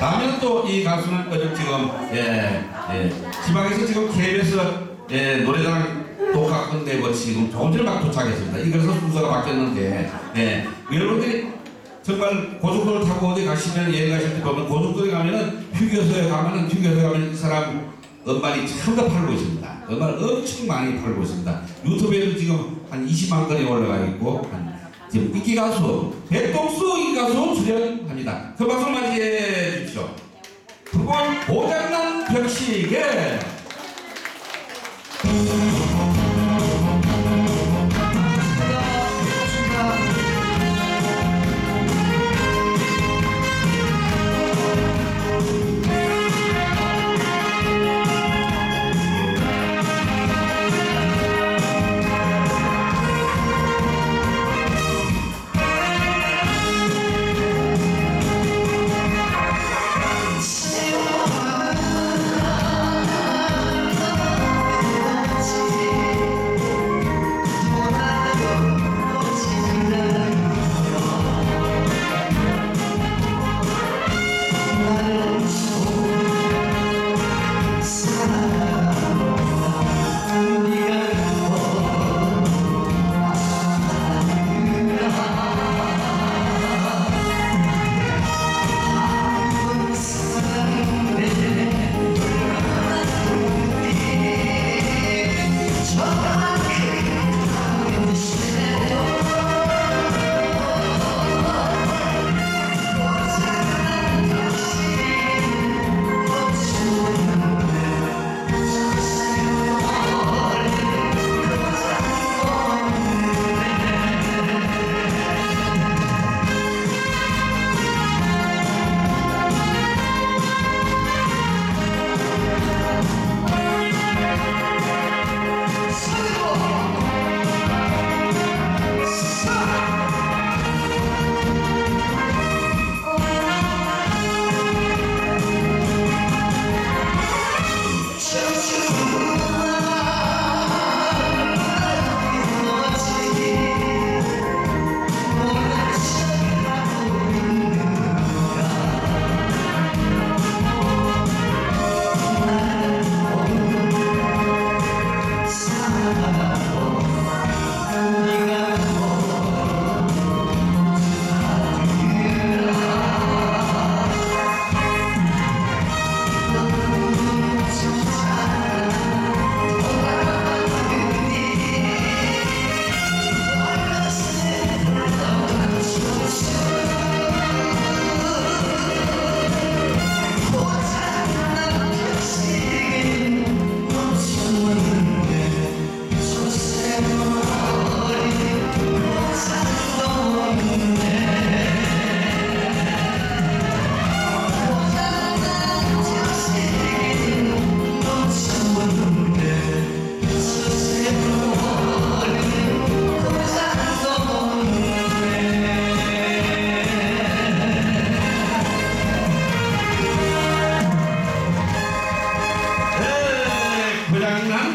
다음에는 또이 가수는 어제 지금 예, 예, 지방에서 지금 KBS 예, 노래자랑 독학은 내고 지금 조금 전에 막 도착했습니다. 이래서 순서가 바뀌었는데 예, 여러분들이 정말 고속도로 타고 어디 가시면 여행 가실 때 보면 고속도로에 가면은 휴게소에 가면은 휴게소에 가면 이 사람 음반이 참다 팔고 있습니다. 음반 엄청 많이 팔고 있습니다. 유튜브에도 지금 한 20만 건이 올라가 있고 한 지금 인기 가수 백동수 인기 가수 출연합니다. 그 박수 맞이해 고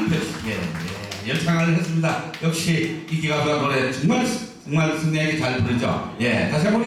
벽시계 예, 열창을 했습니다. 역시 이 기 가수가 노래 정말 정말 승리하게 잘 부르죠. 예, 다시 한번.